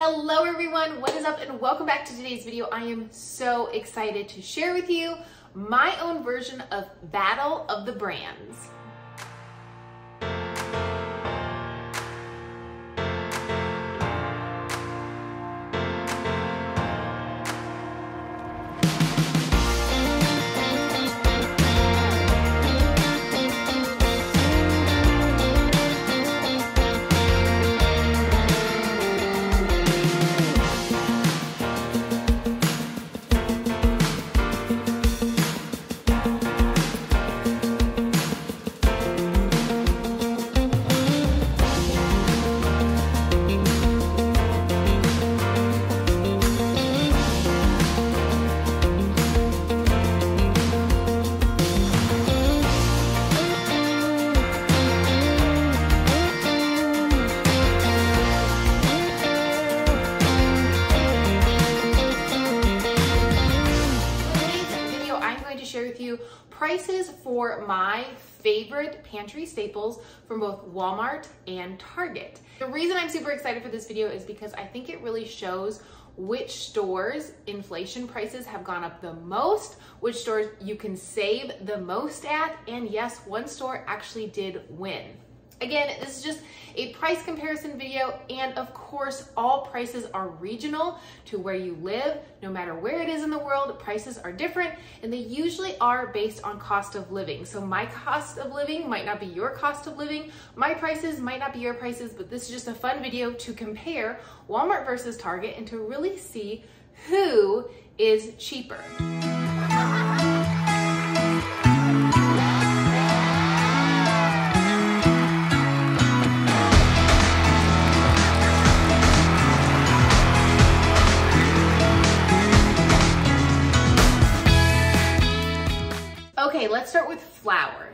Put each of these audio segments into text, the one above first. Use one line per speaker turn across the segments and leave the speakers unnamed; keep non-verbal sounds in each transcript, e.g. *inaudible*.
Hello everyone, what is up and welcome back to today's video. I am so excited to share with you my own version of Battle of the Brands. Favorite pantry staples from both Walmart and Target. The reason I'm super excited for this video is because I think it really shows which stores inflation prices have gone up the most, which stores you can save the most at, and yes, one store actually did win. Again, this is just a price comparison video, and of course, all prices are regional to where you live. No matter where it is in the world, prices are different, and they usually are based on cost of living. So my cost of living might not be your cost of living. My prices might not be your prices, but this is just a fun video to compare Walmart versus Target and to really see who is cheaper. *laughs*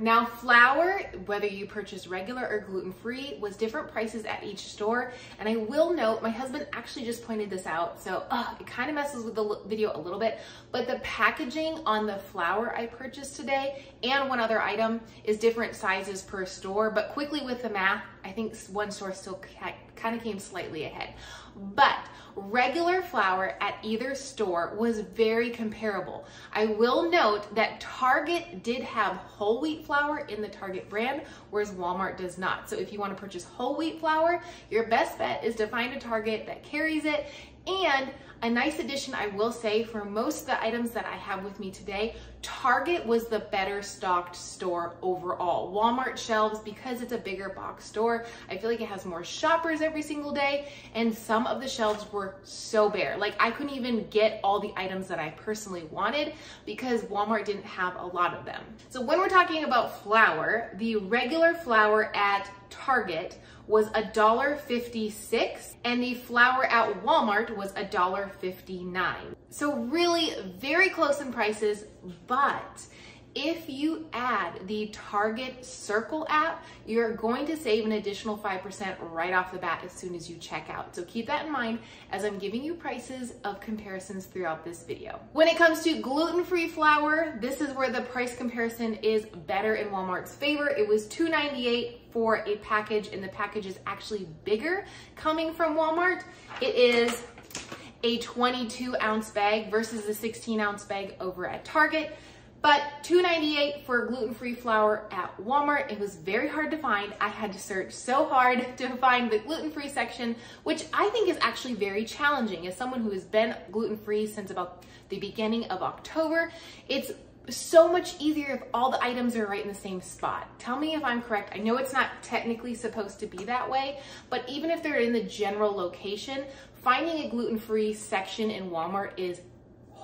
Now flour, whether you purchase regular or gluten-free, was different prices at each store. And I will note, my husband actually just pointed this out, so uh, it kind of messes with the video a little bit, but the packaging on the flour I purchased today and one other item is different sizes per store, but quickly with the math, I think one store still kind of came slightly ahead. But regular flour at either store was very comparable. I will note that Target did have whole wheat flour in the Target brand, whereas Walmart does not. So if you want to purchase whole wheat flour, your best bet is to find a Target that carries it and a nice addition, I will say, for most of the items that I have with me today, Target was the better stocked store overall. Walmart shelves, because it's a bigger box store, I feel like it has more shoppers every single day, and some of the shelves were so bare. Like I couldn't even get all the items that I personally wanted because Walmart didn't have a lot of them. So when we're talking about flour, the regular flour at Target was $1.56 and the flour at Walmart was $1.59. So really very close in prices, but if you add the Target Circle app, you're going to save an additional 5% right off the bat as soon as you check out. So keep that in mind as I'm giving you prices of comparisons throughout this video. When it comes to gluten-free flour, this is where the price comparison is better in Walmart's favor. It was $2.98 for a package and the package is actually bigger coming from Walmart. It is a 22 ounce bag versus the 16 ounce bag over at Target. But $2.98 for gluten-free flour at Walmart. It was very hard to find. I had to search so hard *laughs* to find the gluten-free section, which I think is actually very challenging. As someone who has been gluten-free since about the beginning of October, it's so much easier if all the items are right in the same spot. Tell me if I'm correct. I know it's not technically supposed to be that way, but even if they're in the general location, finding a gluten-free section in Walmart is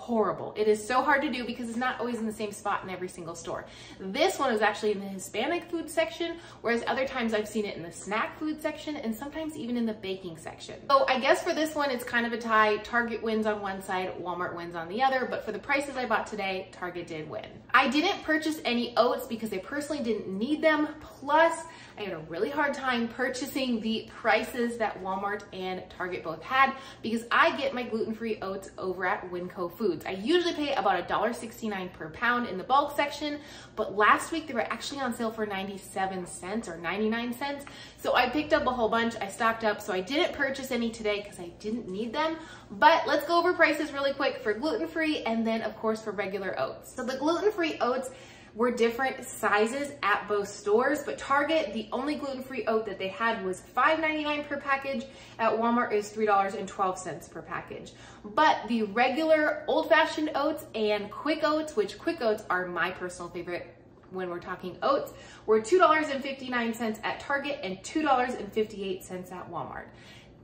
horrible. It is so hard to do because it's not always in the same spot in every single store. This one is actually in the Hispanic food section, whereas other times I've seen it in the snack food section and sometimes even in the baking section. So I guess for this one, it's kind of a tie. Target wins on one side, Walmart wins on the other, but for the prices I bought today, Target did win. I didn't purchase any oats because I personally didn't need them. Plus, I had a really hard time purchasing the prices that Walmart and Target both had because I get my gluten-free oats over at Winco Foods. I usually pay about $1.69 per pound in the bulk section, but last week they were actually on sale for 97 cents or 99 cents. So I picked up a whole bunch, I stocked up, so I didn't purchase any today because I didn't need them. But let's go over prices really quick for gluten-free and then of course for regular oats. So the gluten-free oats were different sizes at both stores, but Target, the only gluten-free oat that they had was $5.99 per package. At Walmart is $3.12 per package. But the regular old-fashioned oats and quick oats, which quick oats are my personal favorite when we're talking oats, were $2.59 at Target and $2.58 at Walmart.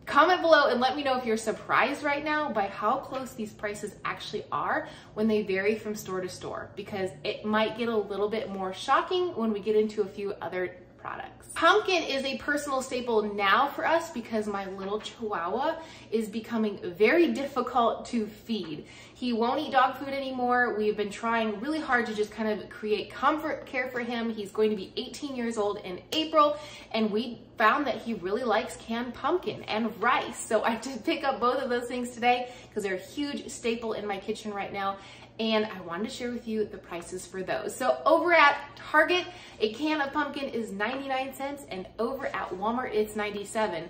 Comment below and let me know if you're surprised right now by how close these prices actually are when they vary from store to store because it might get a little bit more shocking when we get into a few other products. Pumpkin is a personal staple now for us because my little chihuahua is becoming very difficult to feed. He won't eat dog food anymore. We've been trying really hard to just kind of create comfort care for him. He's going to be 18 years old in April and we found that he really likes canned pumpkin and rice. So I did pick up both of those things today because they're a huge staple in my kitchen right now and I wanted to share with you the prices for those. So over at Target, a can of pumpkin is 99 cents and over at Walmart, it's 97.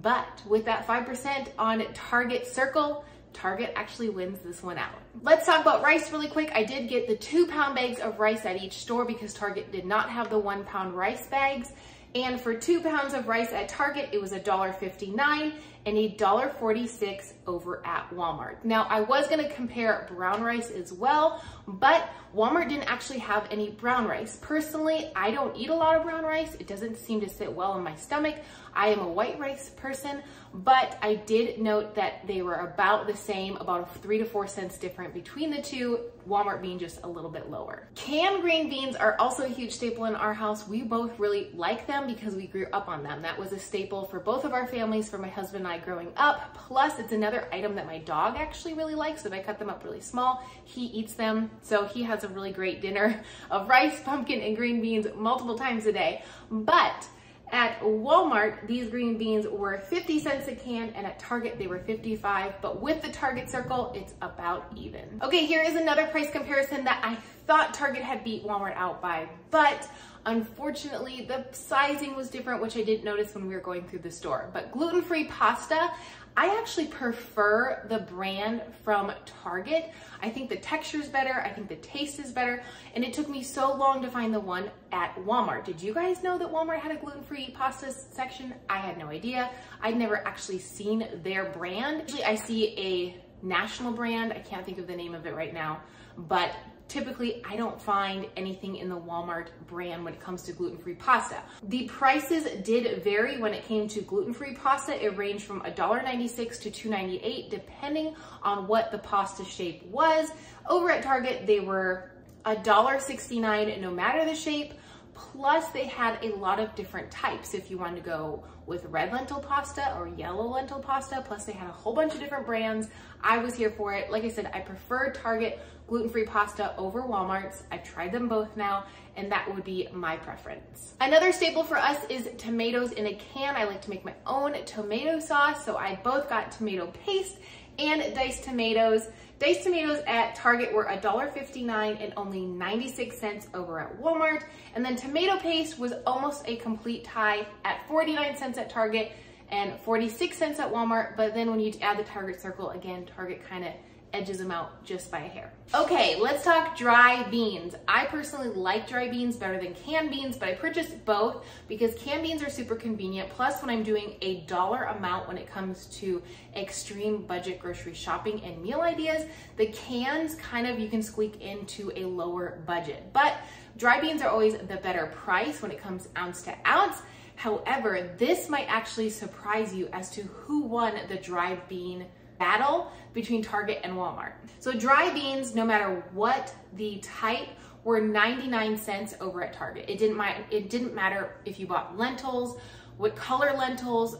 But with that 5% on Target Circle, Target actually wins this one out. Let's talk about rice really quick. I did get the two pound bags of rice at each store because Target did not have the one pound rice bags. And for two pounds of rice at Target, it was $1.59 and $1.46 over at Walmart. Now, I was gonna compare brown rice as well, but Walmart didn't actually have any brown rice. Personally, I don't eat a lot of brown rice. It doesn't seem to sit well in my stomach. I am a white rice person, but I did note that they were about the same, about three to four cents different between the two, Walmart being just a little bit lower. Canned green beans are also a huge staple in our house. We both really like them because we grew up on them. That was a staple for both of our families, for my husband and I growing up. Plus, it's another item that my dog actually really likes. If I cut them up really small, he eats them. So he has a really great dinner *laughs* of rice, pumpkin, and green beans multiple times a day. But at Walmart, these green beans were 50 cents a can and at Target they were 55, but with the Target circle, it's about even. Okay, here is another price comparison that I thought Target had beat Walmart out by, but Unfortunately, the sizing was different, which I didn't notice when we were going through the store. But gluten-free pasta, I actually prefer the brand from Target. I think the texture is better. I think the taste is better. And it took me so long to find the one at Walmart. Did you guys know that Walmart had a gluten-free pasta section? I had no idea. I'd never actually seen their brand. Usually I see a national brand. I can't think of the name of it right now, but typically I don't find anything in the Walmart brand when it comes to gluten-free pasta. The prices did vary when it came to gluten-free pasta. It ranged from $1.96 to $2.98 depending on what the pasta shape was. Over at Target, they were $1.69 no matter the shape. Plus they had a lot of different types if you wanted to go with red lentil pasta or yellow lentil pasta. Plus they had a whole bunch of different brands. I was here for it. Like I said, I prefer Target gluten-free pasta over Walmart's. I've tried them both now and that would be my preference. Another staple for us is tomatoes in a can. I like to make my own tomato sauce. So I both got tomato paste and diced tomatoes. Diced tomatoes at Target were $1.59 and only 96 cents over at Walmart. And then tomato paste was almost a complete tie at 49 cents at Target and 46 cents at Walmart. But then when you add the Target circle, again, Target kind of edges them out just by a hair. Okay, let's talk dry beans. I personally like dry beans better than canned beans, but I purchased both because canned beans are super convenient. Plus when I'm doing a dollar amount when it comes to extreme budget grocery shopping and meal ideas, the cans kind of, you can squeak into a lower budget. But dry beans are always the better price when it comes ounce to ounce. However, this might actually surprise you as to who won the dry bean battle between Target and Walmart. So dry beans, no matter what the type, were 99 cents over at Target. It didn't, it didn't matter if you bought lentils, what color lentils,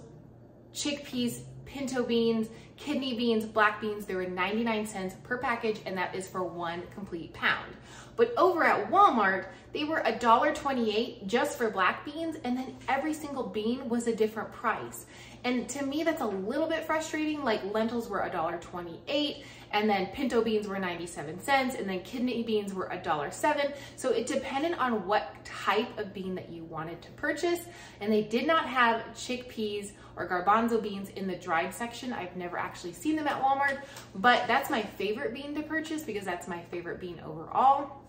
chickpeas, pinto beans, kidney beans, black beans, they were 99 cents per package and that is for one complete pound. But over at Walmart, they were $1.28 just for black beans, and then every single bean was a different price. And to me, that's a little bit frustrating. Like lentils were $1.28, and then pinto beans were 97 cents, and then kidney beans were $1.07. So it depended on what type of bean that you wanted to purchase. And they did not have chickpeas or garbanzo beans in the dried section. I've never actually seen them at Walmart, but that's my favorite bean to purchase because that's my favorite bean overall.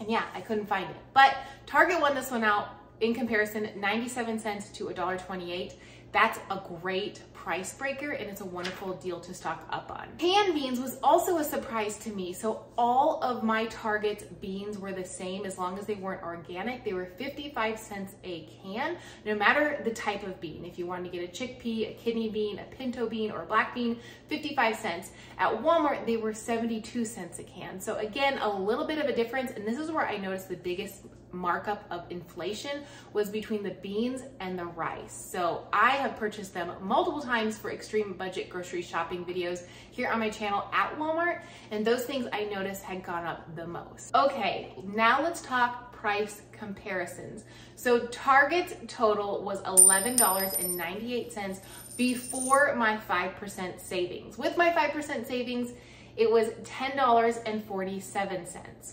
And yeah, I couldn't find it. But Target won this one out in comparison, 97 cents to $1.28. That's a great price breaker and it's a wonderful deal to stock up on. Canned beans was also a surprise to me. So all of my Target's beans were the same as long as they weren't organic. They were 55 cents a can, no matter the type of bean. If you wanted to get a chickpea, a kidney bean, a pinto bean, or a black bean, 55 cents. At Walmart, they were 72 cents a can. So again, a little bit of a difference. And this is where I noticed the biggest markup of inflation was between the beans and the rice. So I have purchased them multiple times for extreme budget grocery shopping videos here on my channel at Walmart. And those things I noticed had gone up the most. Okay, now let's talk price comparisons. So Target's total was $11.98 before my 5% savings. With my 5% savings, it was $10.47.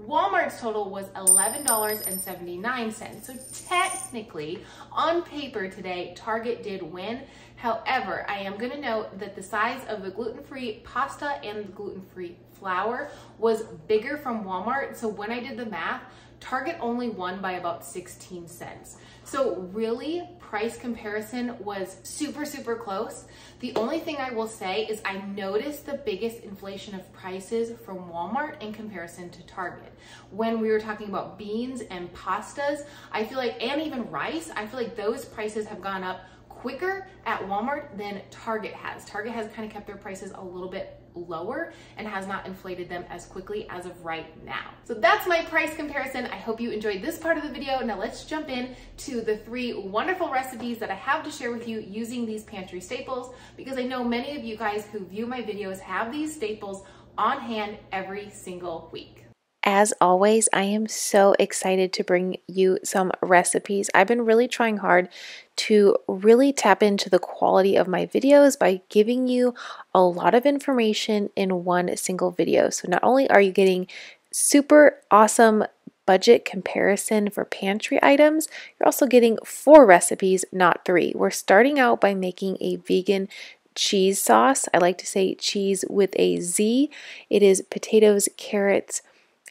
Walmart's total was $11.79. So technically, on paper today, Target did win. However, I am gonna note that the size of the gluten-free pasta and the gluten-free flour was bigger from Walmart. So when I did the math, Target only won by about 16 cents. So really, price comparison was super, super close. The only thing I will say is I noticed the biggest inflation of prices from Walmart in comparison to Target. When we were talking about beans and pastas, I feel like, and even rice, I feel like those prices have gone up quicker at Walmart than Target has. Target has kind of kept their prices a little bit lower and has not inflated them as quickly as of right now. So that's my price comparison. I hope you enjoyed this part of the video. Now let's jump in to the three wonderful recipes that I have to share with you using these pantry staples because I know many of you guys who view my videos have these staples on hand every single week.
As always, I am so excited to bring you some recipes. I've been really trying hard to really tap into the quality of my videos by giving you a lot of information in one single video. So not only are you getting super awesome budget comparison for pantry items, you're also getting four recipes, not three. We're starting out by making a vegan cheese sauce. I like to say cheese with a Z. It is potatoes, carrots,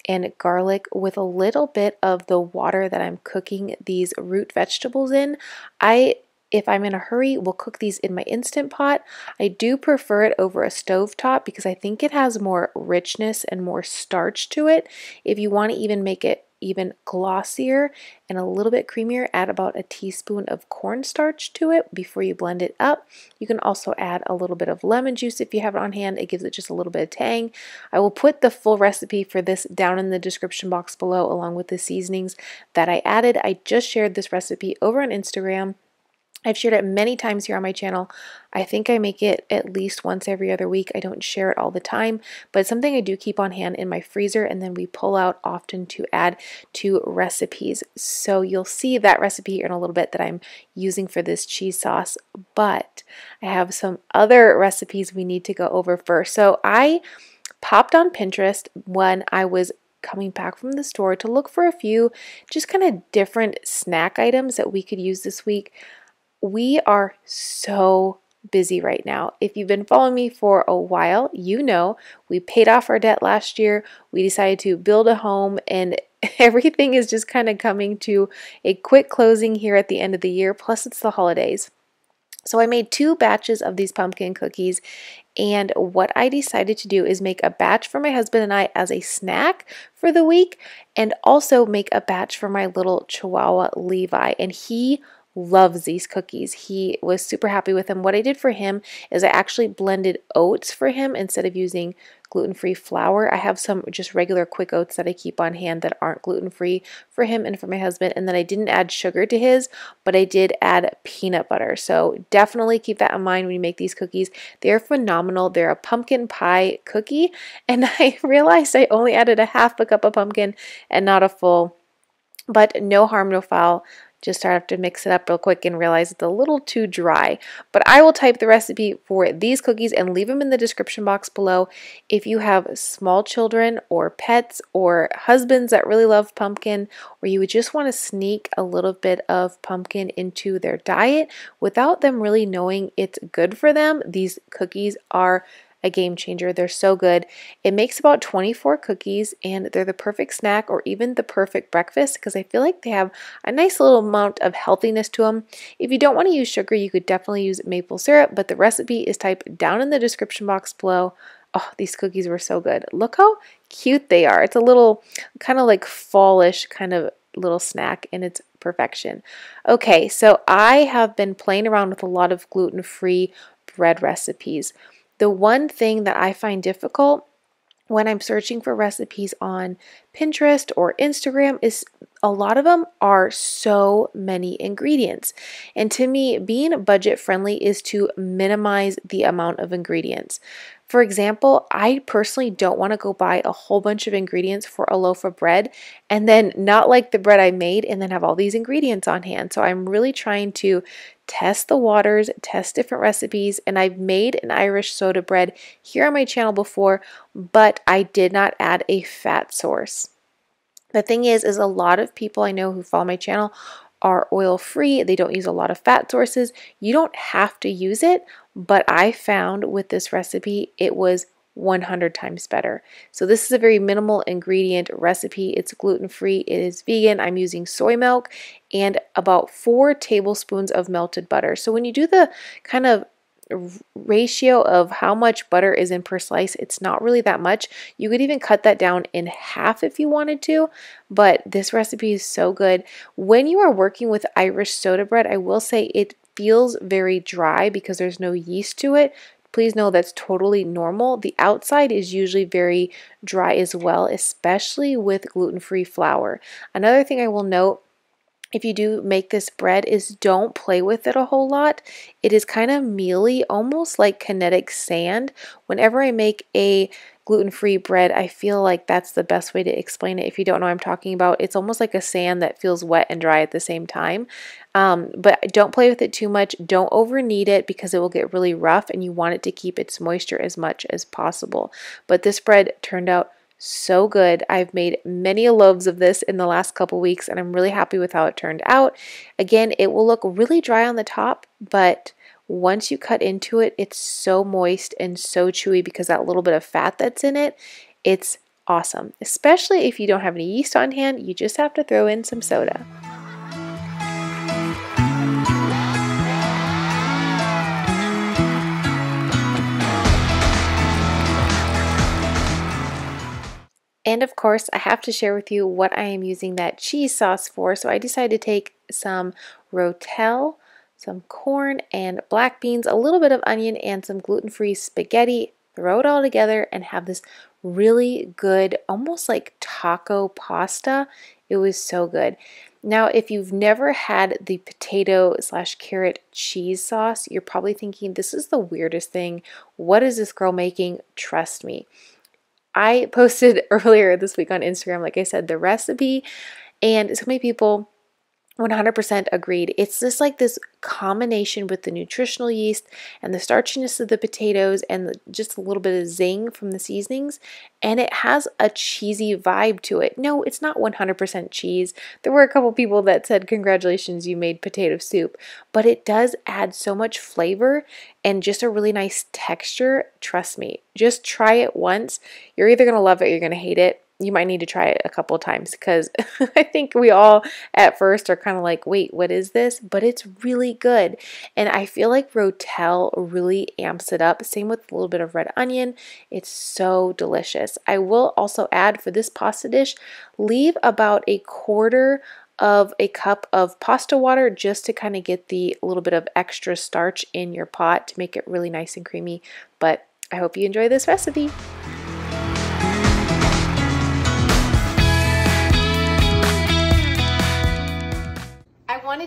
and garlic with a little bit of the water that I'm cooking these root vegetables in. I if I'm in a hurry, will cook these in my Instant Pot. I do prefer it over a stove top because I think it has more richness and more starch to it. If you want to even make it even glossier and a little bit creamier, add about a teaspoon of cornstarch to it before you blend it up. You can also add a little bit of lemon juice if you have it on hand. It gives it just a little bit of tang. I will put the full recipe for this down in the description box below along with the seasonings that I added. I just shared this recipe over on Instagram I've shared it many times here on my channel. I think I make it at least once every other week. I don't share it all the time, but it's something I do keep on hand in my freezer and then we pull out often to add to recipes. So you'll see that recipe in a little bit that I'm using for this cheese sauce, but I have some other recipes we need to go over first. So I popped on Pinterest when I was coming back from the store to look for a few just kind of different snack items that we could use this week we are so busy right now. If you've been following me for a while, you know we paid off our debt last year. We decided to build a home and *laughs* everything is just kind of coming to a quick closing here at the end of the year. Plus, it's the holidays. So, I made two batches of these pumpkin cookies, and what I decided to do is make a batch for my husband and I as a snack for the week, and also make a batch for my little chihuahua Levi. And he loves these cookies. He was super happy with them. What I did for him is I actually blended oats for him instead of using gluten-free flour. I have some just regular quick oats that I keep on hand that aren't gluten-free for him and for my husband. And then I didn't add sugar to his, but I did add peanut butter. So definitely keep that in mind when you make these cookies. They're phenomenal. They're a pumpkin pie cookie. *laughs* And I realized I only added a half a cup of pumpkin and not a full but no harm, no foul. Just start to mix it up real quick and realize it's a little too dry. But I will type the recipe for these cookies and leave them in the description box below. If you have small children or pets or husbands that really love pumpkin, or you would just want to sneak a little bit of pumpkin into their diet without them really knowing it's good for them, these cookies are a game changer. They're so good. It makes about 24 cookies and they're the perfect snack or even the perfect breakfast because I feel like they have a nice little amount of healthiness to them. If you don't want to use sugar, you could definitely use maple syrup, but the recipe is typed down in the description box below. Oh, these cookies were so good. Look how cute they are. It's a little kind of like fallish kind of little snack in its perfection. Okay, so I have been playing around with a lot of gluten-free bread recipes. The one thing that I find difficult when I'm searching for recipes on Pinterest or Instagram is a lot of them are so many ingredients. And to me, being budget friendly is to minimize the amount of ingredients. For example, I personally don't want to go buy a whole bunch of ingredients for a loaf of bread and then not like the bread I made and then have all these ingredients on hand. So I'm really trying to test the waters, test different recipes, and I've made an Irish soda bread here on my channel before, but I did not add a fat source. The thing is, is a lot of people I know who follow my channel are oil free. They don't use a lot of fat sources. You don't have to use it, but I found with this recipe, it was 100 times better. So this is a very minimal ingredient recipe. It's gluten-free, it is vegan. I'm using soy milk and about 4 tablespoons of melted butter. So when you do the kind of ratio of how much butter is in per slice, it's not really that much. You could even cut that down in half if you wanted to, but this recipe is so good. When you are working with Irish soda bread, I will say it feels very dry because there's no yeast to it. Please know that's totally normal. The outside is usually very dry as well, especially with gluten-free flour. Another thing I will note if you do make this bread is don't play with it a whole lot. It is kind of mealy, almost like kinetic sand. Whenever I make a gluten-free bread, I feel like that's the best way to explain it. If you don't know I'm talking about, it's almost like a sand that feels wet and dry at the same time. Um, but don't play with it too much. Don't over knead it because it will get really rough and you want it to keep its moisture as much as possible. But this bread turned out so good. I've made many loaves of this in the last couple weeks and I'm really happy with how it turned out. Again, it will look really dry on the top, but once you cut into it, it's so moist and so chewy because that little bit of fat that's in it, it's awesome. Especially if you don't have any yeast on hand, you just have to throw in some soda. And of course, I have to share with you what I am using that cheese sauce for. So I decided to take some Rotel, some corn and black beans, a little bit of onion, and some gluten-free spaghetti. Throw it all together and have this really good, almost like taco pasta. It was so good. Now, if you've never had the potato slash carrot cheese sauce, you're probably thinking, this is the weirdest thing. What is this girl making? Trust me. I posted *laughs* earlier this week on Instagram, like I said, the recipe, and so many people 100% agreed. It's just like this combination with the nutritional yeast and the starchiness of the potatoes and just a little bit of zing from the seasonings. And it has a cheesy vibe to it. No, it's not 100% cheese. There were a couple people that said, Congratulations, you made potato soup. But it does add so much flavor and just a really nice texture. Trust me, just try it once. You're either going to love it or you're going to hate it you might need to try it a couple times because *laughs* I think we all at first are kind of like, wait, what is this? But it's really good. And I feel like Rotel really amps it up. Same with a little bit of red onion. It's so delicious. I will also add for this pasta dish, leave about a quarter of a cup of pasta water just to kind of get the little bit of extra starch in your pot to make it really nice and creamy. But I hope you enjoy this recipe.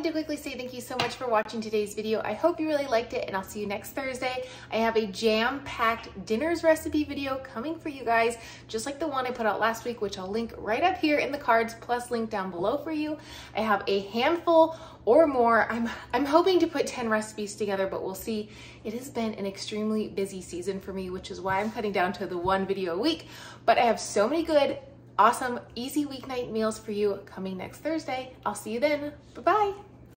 To quickly say thank you so much for watching today's video. I hope you really liked it and I'll see you next Thursday. I have a jam-packed dinners recipe video coming for you guys, just like the one I put out last week, which I'll link right up here in the cards, plus link down below for you. I have a handful or more. I'm, I'm hoping to put 10 recipes together, but we'll see. It has been an extremely busy season for me, which is why I'm cutting down to the one video a week, but I have so many good awesome, easy weeknight meals for you coming next Thursday. I'll see you then. Bye-bye.